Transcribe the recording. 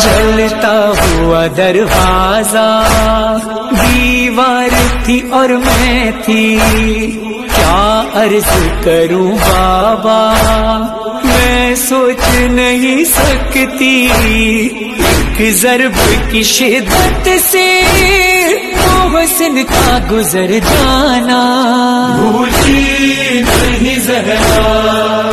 جلتا ہوا دروازہ، دیوار تھی اور میں تھی۔ کیا عرض کروں بابا؟ میں سوچ نہیں سکتی۔ ایک ضرب کی شدت سے محسن کا گزر جانا۔ بھولی نہیں زہرا۔